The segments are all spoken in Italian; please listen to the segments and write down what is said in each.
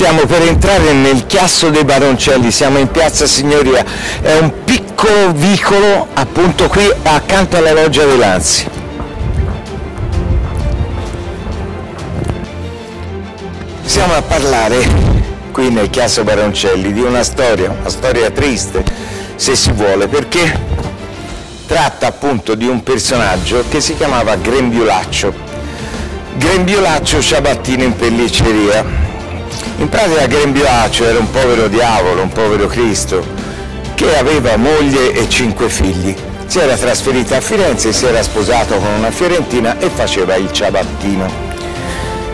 Stiamo per entrare nel Chiasso dei Baroncelli, siamo in Piazza Signoria, è un piccolo vicolo appunto qui accanto alla Loggia dei Lanzi. Siamo a parlare qui nel Chiasso Baroncelli di una storia, una storia triste se si vuole, perché tratta appunto di un personaggio che si chiamava Grembiulaccio. Grembiulaccio Ciabattino in pellicceria. In pratica Grembiulaccio era un povero diavolo, un povero Cristo, che aveva moglie e cinque figli. Si era trasferito a Firenze, si era sposato con una fiorentina e faceva il ciabattino.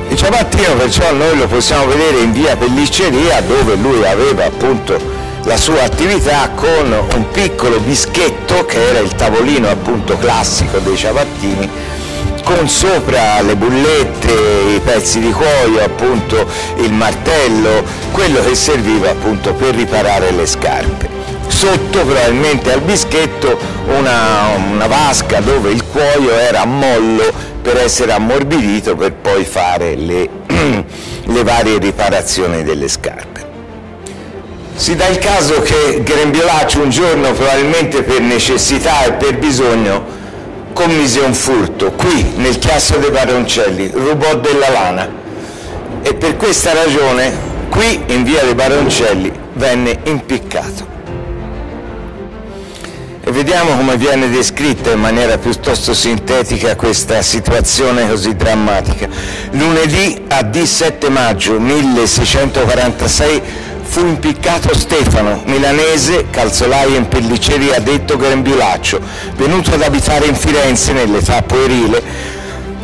Il ciabattino perciò noi lo possiamo vedere in via Pellicceria dove lui aveva appunto la sua attività con un piccolo bischetto che era il tavolino appunto classico dei ciabattini con sopra le bullette, i pezzi di cuoio, appunto il martello, quello che serviva appunto per riparare le scarpe. Sotto probabilmente al bischetto una, una vasca dove il cuoio era a mollo per essere ammorbidito per poi fare le, le varie riparazioni delle scarpe. Si dà il caso che Grembiolaccio un giorno, probabilmente per necessità e per bisogno, commise un furto qui nel chiasso dei Baroncelli, rubò della lana e per questa ragione qui in via dei Baroncelli venne impiccato. E vediamo come viene descritta in maniera piuttosto sintetica questa situazione così drammatica. Lunedì a 17 maggio 1646 fu impiccato Stefano, milanese, calzolaio in pellicceria detto Grembiulaccio, venuto ad abitare in Firenze nell'età puerile,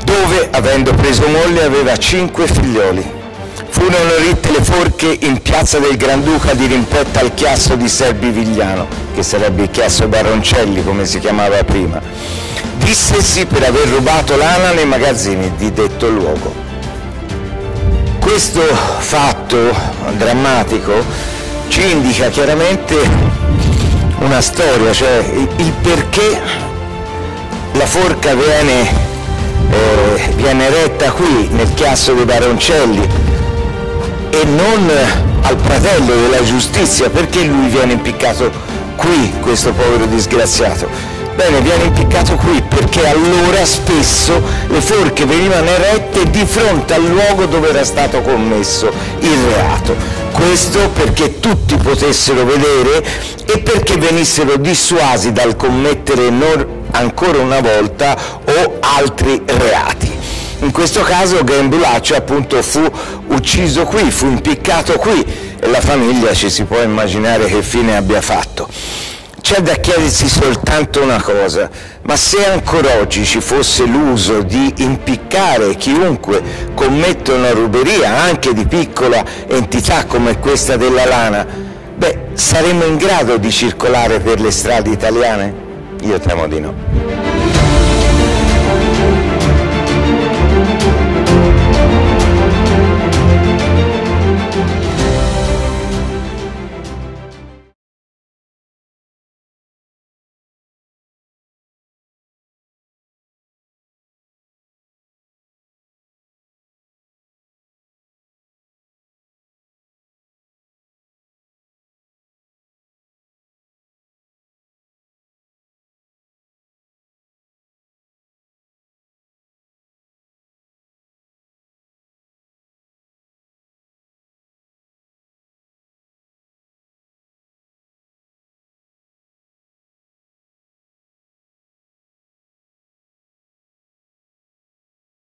dove, avendo preso moglie, aveva cinque figlioli. Furono ritte le forche in piazza del Granduca di rimpetta al chiasso di Serbi Vigliano, che sarebbe il chiasso Baroncelli come si chiamava prima. Dissesi per aver rubato lana nei magazzini di detto luogo. Questo fatto drammatico ci indica chiaramente una storia, cioè il perché la forca viene, eh, viene eretta qui nel chiasso dei Baroncelli e non al fratello della giustizia, perché lui viene impiccato qui, questo povero disgraziato. Bene, viene impiccato qui perché allora spesso le forche venivano erette di fronte al luogo dove era stato commesso il reato. Questo perché tutti potessero vedere e perché venissero dissuasi dal commettere ancora una volta o altri reati. In questo caso Gambulaccio appunto fu ucciso qui, fu impiccato qui e la famiglia ci si può immaginare che fine abbia fatto. C'è da chiedersi soltanto una cosa, ma se ancora oggi ci fosse l'uso di impiccare chiunque commette una ruberia, anche di piccola entità come questa della lana, beh, saremmo in grado di circolare per le strade italiane? Io temo di no.